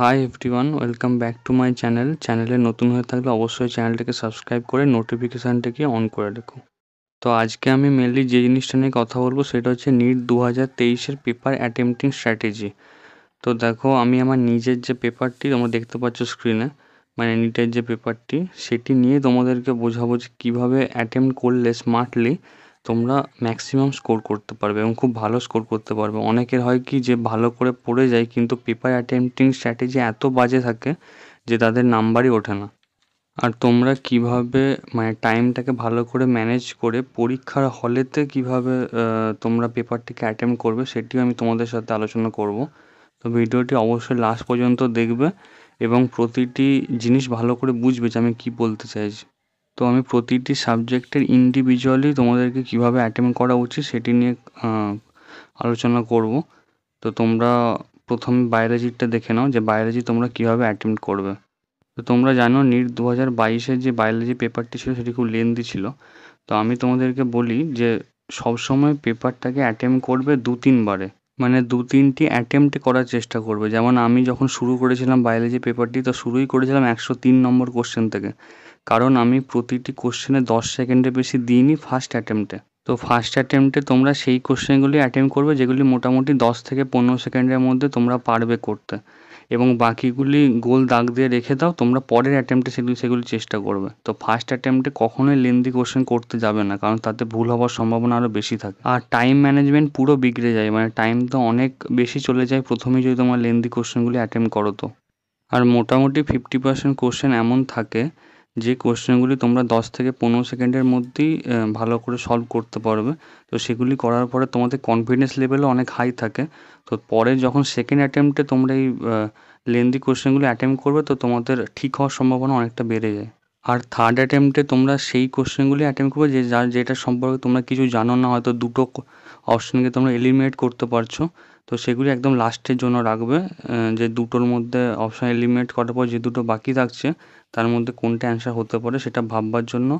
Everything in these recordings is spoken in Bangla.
Hi everyone welcome back to my channel চ্যানেলে নতুন হয়ে থাকলে অবশ্যই চ্যানেলটাকে সাবস্ক্রাইব করে নোটিফিকেশানটাকে অন করে রেখো। তো আজকে আমি মেনলি যে জিনিসটা নিয়ে কথা বলব সেটা হচ্ছে নিট দু হাজার তেইশের পেপার অ্যাটেম্পটিং স্ট্র্যাটেজি তো দেখো, আমি আমার নিজের যে পেপারটি তোমরা দেখতে পাচ্ছ স্ক্রিনে মানে নিটের যে পেপারটি সেটি নিয়ে তোমাদেরকে বোঝাবো যে কীভাবে অ্যাটেম্প করলে স্মার্টলি তোমরা ম্যাক্সিমাম স্কোর করতে পারবে এবং খুব ভালো স্কোর করতে পারবে। অনেকের হয় কি যে ভালো করে পড়ে যায় কিন্তু পেপার অ্যাটেম্পটিং স্ট্র্যাটেজি এত বাজে থাকে যে তাদের নাম্বারই ওঠে না। আর তোমরা কীভাবে মানে টাইমটাকে ভালো করে ম্যানেজ করে পরীক্ষার হলেতে কীভাবে তোমরা পেপারটিকে অ্যাটেম্প করবে সেটিও আমি তোমাদের সাথে আলোচনা করব। তো ভিডিওটি অবশ্যই লাস্ট পর্যন্ত দেখবে এবং প্রতিটি জিনিস ভালো করে বুঝবে যে আমি কী বলতে চাইছি। তো আমি প্রতিটি সাবজেক্টের ইন্ডিভিজুয়ালি তোমাদেরকে কীভাবে অ্যাটেম্প করা উচিত সেটি নিয়ে আলোচনা করব। তো তোমরা প্রথমে বায়োলজিটা দেখে নাও যে বায়োলজি তোমরা কীভাবে অ্যাটেম্প করবে। তো তোমরা জানো নিট দু হাজার বাইশের যে বায়োলজি পেপারটি ছিল সেটি খুব লেন্দি ছিল। তো আমি তোমাদেরকে বলি যে সবসময় পেপারটাকে অ্যাটেম্প করবে দু তিনবারে মানে দু তিনটি অ্যাটেম্পটে করার চেষ্টা করবে। যেমন আমি যখন শুরু করেছিলাম বায়োলজি পেপারটি তো শুরুই করেছিলাম একশো তিন নম্বর কোশ্চেন থেকে। কারণ আমি প্রতিটি কোশ্চেনে দশ সেকেন্ডের বেশি দিইনি ফার্স্ট অ্যাটেম্পটে তো ফার্স্ট অ্যাটেম্পটে তোমরা সেই কোশ্চেনগুলি অ্যাটেম্প করবে যেগুলি মোটামুটি দশ থেকে পনেরো সেকেন্ডের মধ্যে তোমরা পারবে করতে। এবং বাকিগুলি গোল দাগ দিয়ে রেখে দাও, তোমরা পরের অ্যাটেম্পটে সেগুলি সেগুলি চেষ্টা করবে। তো ফার্স্ট অ্যাটেম্পটে কখনোই লেন্দি কোশ্চেন করতে যাবে না, কারণ তাতে ভুল হওয়ার সম্ভাবনা আরও বেশি থাকে। আর টাইম ম্যানেজমেন্ট পুরো বিগড়ে যায় মানে টাইম তো অনেক বেশি চলে যায় প্রথমেই যদি তোমার লেন্দি কোশ্চেনগুলি অ্যাটেম্প করো তো। আর মোটামুটি ফিফটি পার্সেন্ট কোশ্চেন এমন থাকে যে কোশ্চেনগুলি তোমরা দশ থেকে পনেরো সেকেন্ডের মধ্যেই ভালো করে সলভ করতে পারবে। তো সেগুলি করার পরে তোমাদের কনফিডেন্স লেভেলও অনেক হাই থাকে। তো পরে যখন সেকেন্ড অ্যাটেম্পটে তোমরা এই লেন্দি কোশ্চেনগুলি অ্যাটেম্প করবে, তো তোমাদের ঠিক হওয়ার সম্ভাবনা অনেকটা বেড়ে যায়। আর থার্ড অ্যাটেম্পটে তোমরা সেই কোশ্চেনগুলি অ্যাটেম্প করবে, যে যার যেটা সম্পর্কে তোমরা কিছু জানো না, হয়তো দুটো অপশানকে তোমরা এলিমিনেট করতে পারছ। তো সেগুলি একদম লাস্টের জন্য রাখবে যে দুটোর মধ্যে অপশান এলিমিনেট করার পর যে দুটো বাকি থাকছে, তার মধ্যে কোনটা অ্যান্সার হতে পারে সেটা ভাববার জন্য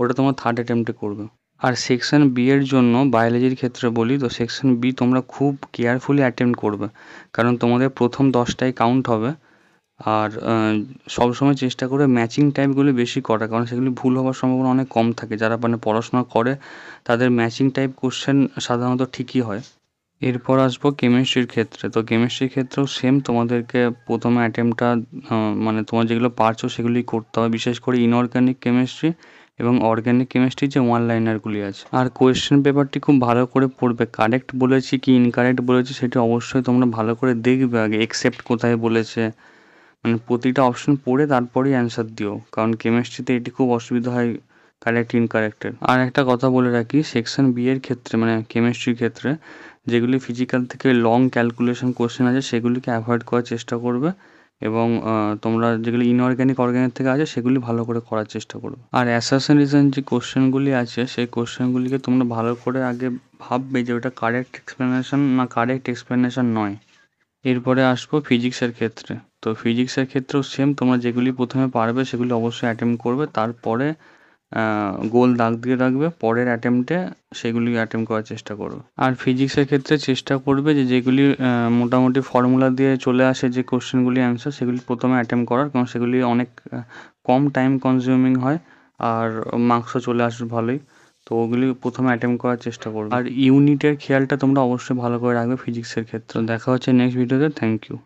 ওটা তোমার থার্ড অ্যাটেম্পটে করবে। আর সেকশন বি এর জন্য বায়োলজির ক্ষেত্রে বলি, তো সেকশন বি তোমরা খুব কেয়ারফুলি অ্যাটেম্প করবে, কারণ তোমাদের প্রথম দশটাই কাউন্ট হবে। আর সবসময় চেষ্টা করে ম্যাচিং টাইপগুলি বেশি করা, কারণ সেগুলি ভুল হওয়ার সম্ভাবনা অনেক কম থাকে। যারা মানে পড়াশোনা করে, তাদের ম্যাচিং টাইপ কোশ্চেন সাধারণত ঠিকই হয়। এরপর আসব কেমিস্ট্রির ক্ষেত্রে। তো কেমিস্ট্রির ক্ষেত্রেও সেম তোমাদেরকে প্রথমে অ্যাটেম্পটা মানে তোমার যেগুলো পারছ সেগুলি করতে হবে। বিশেষ করে ইনঅর্গ্যানিক কেমিস্ট্রি এবং অর্গ্যানিক কেমিস্ট্রি যে ওয়ান লাইনারগুলি আছে। আর কোয়েশ্চেন পেপারটি খুব ভালো করে পড়বে। কারেক্ট বলেছি কি ইনকারেক্ট বলেছি সেটি অবশ্যই তোমরা ভালো করে দেখবে আগে এক্সেপ্ট কোথায় বলেছে। মানে প্রতিটা অপশন পড়ে তারপরেই অ্যান্সার দিও। কারণ কেমিস্ট্রিতে এটি খুব অসুবিধা হয় কারেক্ট ইনকারেক্টের আর একটা কথা বলে রাখি সেকশন বি এর ক্ষেত্রে মানে কেমিস্ট্রির ক্ষেত্রে যেগুলি ফিজিক্যাল থেকে লং ক্যালকুলেশন কোশ্চেন আছে, সেগুলিকে অ্যাভয়েড করার চেষ্টা করবে এবং তোমরা যেগুলি ইনঅর্গ্যানিক অর্গ্যানিক থেকে আছে, সেগুলি ভালো করে করার চেষ্টা করবে। আর অ্যাসাসিনেশন যে কোশ্চেনগুলি আছে, সেই কোশ্চেনগুলিকে তোমরা ভালো করে আগে ভাববে যে ওটা কারেক্ট এক্সপ্লেনেশন না কারেক্ট এক্সপ্লেনেশন নয়। এরপরে আসব ফিজিক্সের ক্ষেত্রে। তো ফিজিক্সের ক্ষেত্রেও সেম তোমরা যেগুলি প্রথমে পারবে, সেগুলি অবশ্যই অ্যাটেম্প করবে। তারপরে গোল দাগ দিয়ে রাখবে, পরের অ্যাটেম্পটে সেগুলি অ্যাটেম্প করার চেষ্টা করবে। আর ফিজিক্সের ক্ষেত্রে চেষ্টা করবে যে যেগুলি মোটামুটি ফর্মুলা দিয়ে চলে আসে যে কোশ্চেনগুলি অ্যান্সার সেগুলি প্রথমে অ্যাটেম্প করার, কারণ সেগুলি অনেক কম টাইম কনজিউমিং হয় আর মার্কসও চলে আসবে ভালোই। তো ওগুলি প্রথমে অ্যাটেম্প করার চেষ্টা করবে। আর ইউনিটের খেয়ালটা তোমরা অবশ্যই ভালো করে রাখবে ফিজিক্সের ক্ষেত্রে। দেখা হচ্ছে নেক্সট ভিডিওতে থ্যাংক ইউ